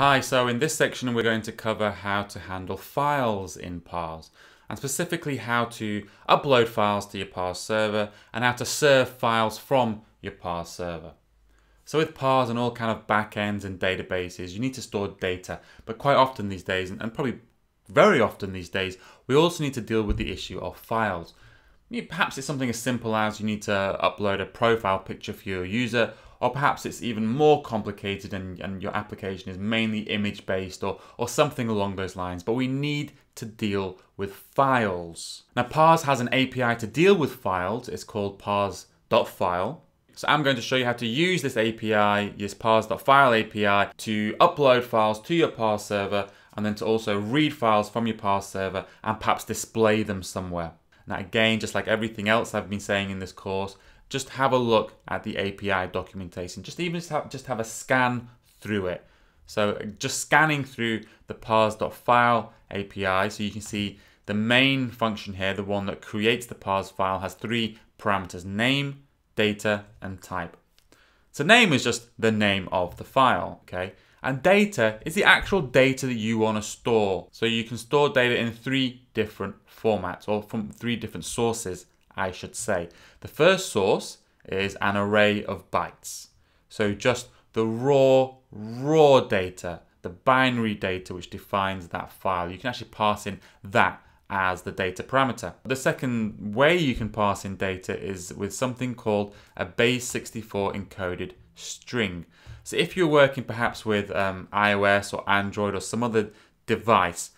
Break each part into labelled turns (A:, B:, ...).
A: Hi, so in this section we're going to cover how to handle files in Parse and specifically how to upload files to your Parse server and how to serve files from your Parse server. So with Parse and all kind of backends and databases, you need to store data, but quite often these days, and probably very often these days, we also need to deal with the issue of files. Perhaps it's something as simple as you need to upload a profile picture for your user or perhaps it's even more complicated and, and your application is mainly image based or, or something along those lines. But we need to deal with files. Now, Parse has an API to deal with files. It's called parse.file. So I'm going to show you how to use this API, this parse.file API, to upload files to your Parse server and then to also read files from your Parse server and perhaps display them somewhere. Now again, just like everything else I've been saying in this course, just have a look at the API documentation. Just even just have, just have a scan through it. So just scanning through the parse.file API, so you can see the main function here, the one that creates the parse file, has three parameters, name, data, and type. So name is just the name of the file, okay? And data is the actual data that you want to store. So you can store data in three different formats or from three different sources. I should say. The first source is an array of bytes. So just the raw, raw data, the binary data which defines that file. You can actually pass in that as the data parameter. The second way you can pass in data is with something called a base64 encoded string. So if you're working perhaps with um, iOS or Android or some other device,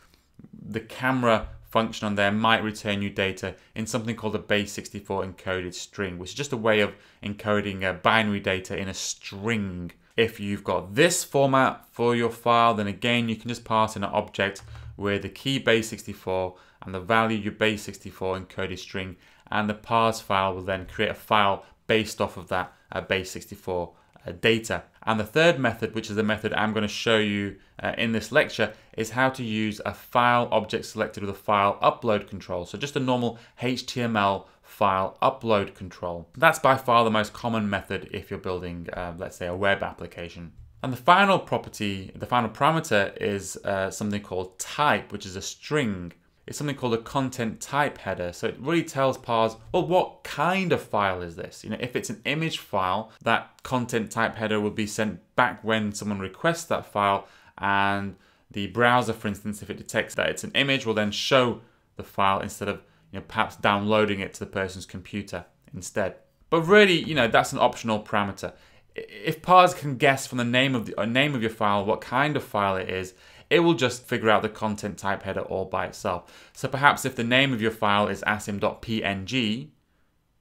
A: the camera function on there might return you data in something called a base64 encoded string, which is just a way of encoding a binary data in a string. If you've got this format for your file, then again, you can just pass in an object with the key base64 and the value your base64 encoded string, and the parse file will then create a file based off of that uh, base64 uh, data. And the third method, which is the method I'm going to show you uh, in this lecture, is how to use a file object selected with a file upload control. So just a normal HTML file upload control. That's by far the most common method if you're building, uh, let's say, a web application. And the final property, the final parameter is uh, something called type, which is a string is something called a content type header. So it really tells Parse, well, what kind of file is this? You know, if it's an image file, that content type header will be sent back when someone requests that file and the browser, for instance, if it detects that it's an image, will then show the file instead of you know, perhaps downloading it to the person's computer instead. But really, you know, that's an optional parameter. If Parse can guess from the name of the uh, name of your file what kind of file it is, it will just figure out the content type header all by itself. So perhaps if the name of your file is asim.png,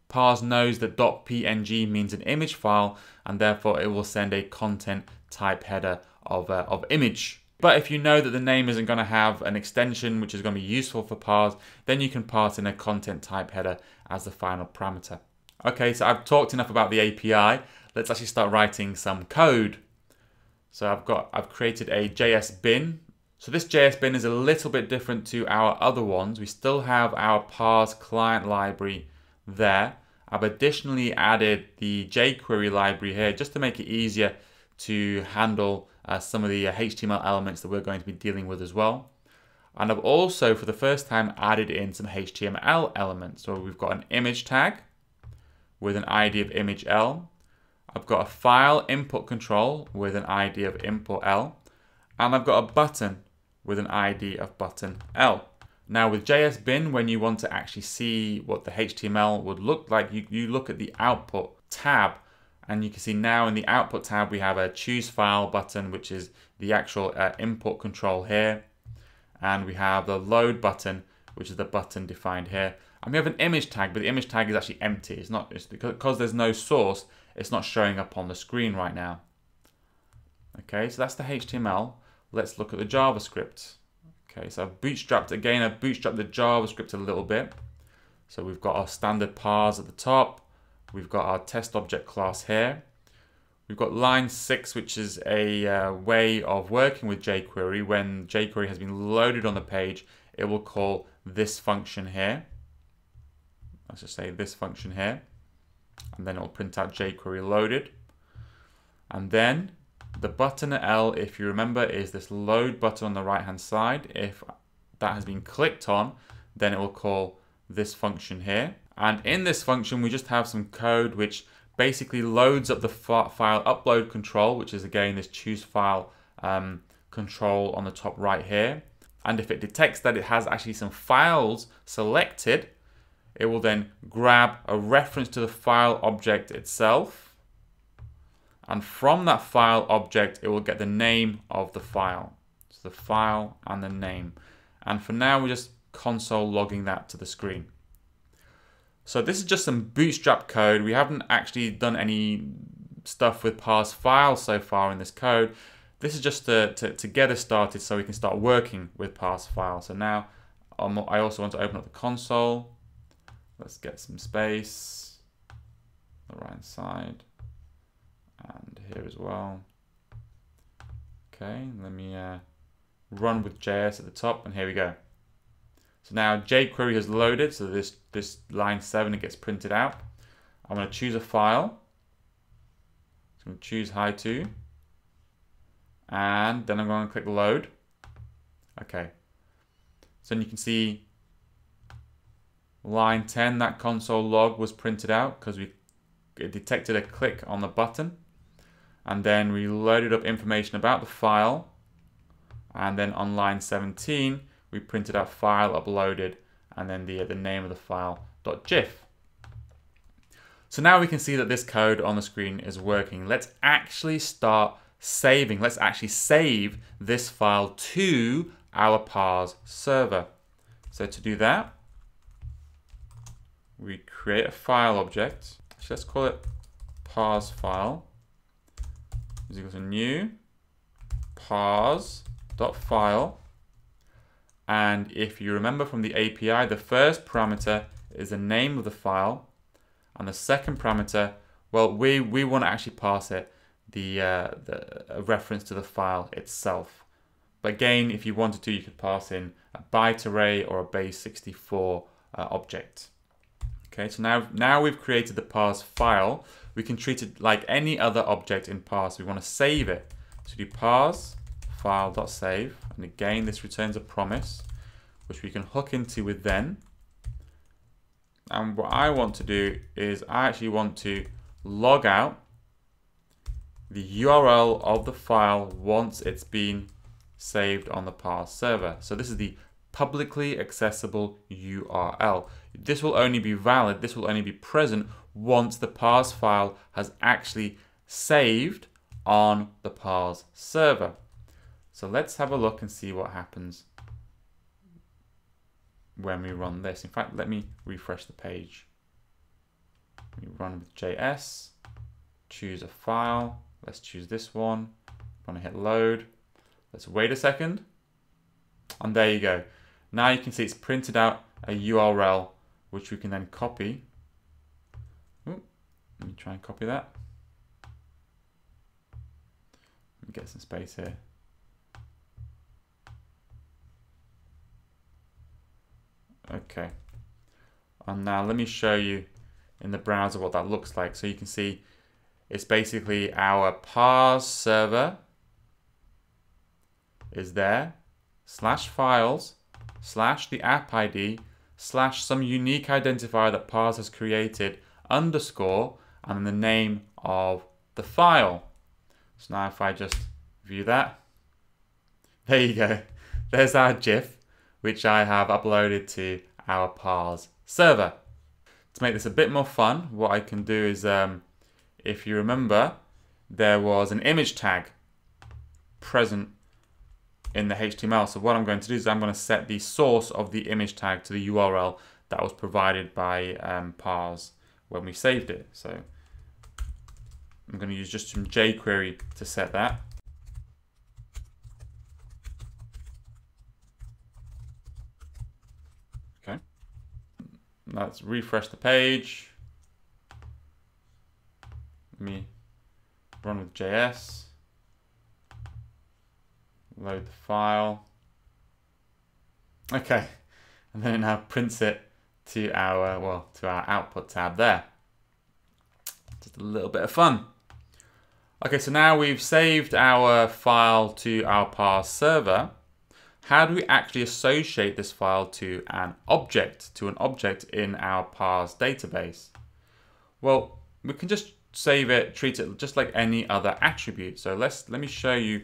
A: Parse knows that .png means an image file and therefore it will send a content type header of, uh, of image. But if you know that the name isn't going to have an extension which is going to be useful for Parse, then you can pass in a content type header as the final parameter. Okay, so I've talked enough about the API. Let's actually start writing some code. So I've got, I've created a JS bin. So this JS bin is a little bit different to our other ones. We still have our parse client library there. I've additionally added the jQuery library here just to make it easier to handle uh, some of the uh, HTML elements that we're going to be dealing with as well. And I've also, for the first time, added in some HTML elements. So we've got an image tag with an ID of image L. I've got a file input control with an ID of input L, and I've got a button with an ID of button L. Now with JS bin, when you want to actually see what the HTML would look like, you, you look at the output tab and you can see now in the output tab we have a choose file button which is the actual uh, input control here and we have the load button which is the button defined here and we have an image tag but the image tag is actually empty it's not it's because, because there's no source it's not showing up on the screen right now. Okay, so that's the HTML. Let's look at the JavaScript. Okay, so I've bootstrapped, again, I've bootstrapped the JavaScript a little bit. So we've got our standard parse at the top. We've got our test object class here. We've got line 6, which is a uh, way of working with jQuery. When jQuery has been loaded on the page, it will call this function here. Let's just say this function here and then it'll print out jQuery loaded. And then the button L, if you remember, is this load button on the right hand side. If that has been clicked on, then it will call this function here. And in this function, we just have some code which basically loads up the file upload control, which is again this choose file um, control on the top right here. And if it detects that it has actually some files selected, it will then grab a reference to the file object itself. And from that file object, it will get the name of the file. So the file and the name. And for now, we're just console logging that to the screen. So this is just some bootstrap code. We haven't actually done any stuff with parse files so far in this code. This is just to, to, to get us started so we can start working with parse files. So now um, I also want to open up the console. Let's get some space. The right side. And here as well. Okay, let me uh, run with JS at the top and here we go. So now jQuery has loaded, so this, this line 7 it gets printed out. I'm going to choose a file. So I'm going to choose high 2. And then I'm going to click load. Okay. So you can see line 10, that console log was printed out because we detected a click on the button. And then we loaded up information about the file. And then on line 17, we printed out file uploaded and then the, uh, the name of the file .gif. So now we can see that this code on the screen is working. Let's actually start saving. Let's actually save this file to our parse server. So to do that, we create a file object. So let's call it parse file is equal to new parse.file and if you remember from the API, the first parameter is the name of the file. And the second parameter, well, we, we want to actually pass it the, uh, the reference to the file itself. But again, if you wanted to, you could pass in a byte array or a base 64 uh, object. Okay, so now, now we've created the parse file. We can treat it like any other object in parse. We want to save it. So do parse file.save. And again, this returns a promise, which we can hook into with then. And what I want to do is I actually want to log out the URL of the file once it's been saved on the parse server. So this is the publicly accessible URL. This will only be valid, this will only be present once the parse file has actually saved on the parse server. So let's have a look and see what happens when we run this. In fact, let me refresh the page. We run with JS, choose a file. Let's choose this one. I'm gonna hit load. Let's wait a second. And there you go. Now you can see it's printed out a URL, which we can then copy. Ooh, let me try and copy that. Let me get some space here. Okay. And now let me show you in the browser what that looks like. So you can see it's basically our parse server is there, slash files, slash the app ID, slash some unique identifier that parse has created, underscore, and the name of the file. So now if I just view that, there you go. There's our GIF which I have uploaded to our parse server. To make this a bit more fun, what I can do is, um, if you remember, there was an image tag present in the HTML. So what I'm going to do is I'm going to set the source of the image tag to the URL that was provided by um, parse when we saved it. So I'm going to use just some jQuery to set that. Okay. Let's refresh the page. Let me run with JS. Load the file. Okay, and then it now prints it to our, well, to our output tab there. Just a little bit of fun. Okay, so now we've saved our file to our parse server. How do we actually associate this file to an object, to an object in our parse database? Well, we can just save it, treat it just like any other attribute. So let's let me show you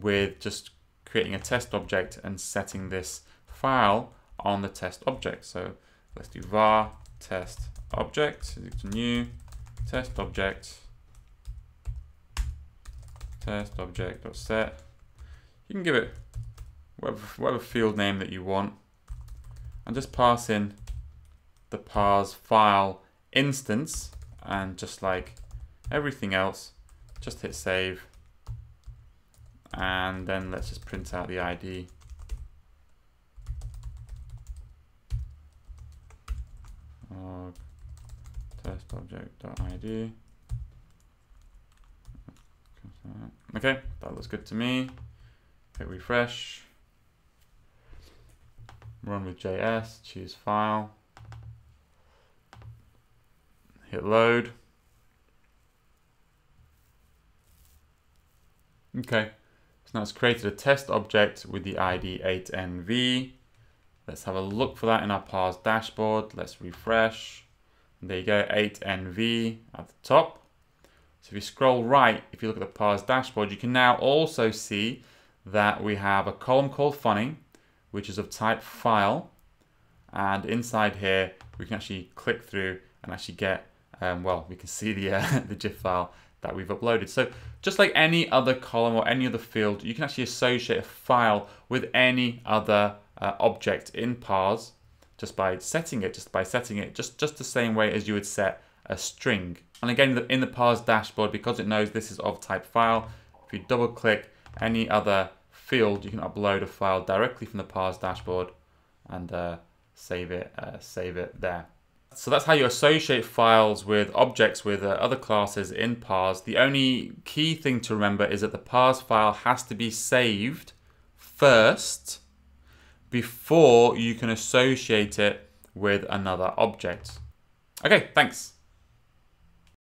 A: with just creating a test object and setting this file on the test object. So let's do var test object, new test object test object dot set. You can give it whatever, whatever field name that you want and just pass in the parse file instance and just like everything else just hit save and then let's just print out the ID test object.id Okay, that looks good to me. Hit refresh. Run with JS, choose file. Hit load. Okay, so now it's created a test object with the ID 8NV. Let's have a look for that in our parse dashboard. Let's refresh. There you go, 8NV at the top. So if you scroll right, if you look at the parse dashboard, you can now also see that we have a column called funny, which is of type file. And inside here, we can actually click through and actually get, um, well, we can see the, uh, the GIF file that we've uploaded. So just like any other column or any other field, you can actually associate a file with any other uh, object in parse just by setting it, just by setting it, just, just the same way as you would set a string. And again, in the parse dashboard, because it knows this is of type file, if you double click any other field, you can upload a file directly from the parse dashboard and uh, save it, uh, save it there. So that's how you associate files with objects with uh, other classes in parse. The only key thing to remember is that the parse file has to be saved first before you can associate it with another object. Okay, thanks.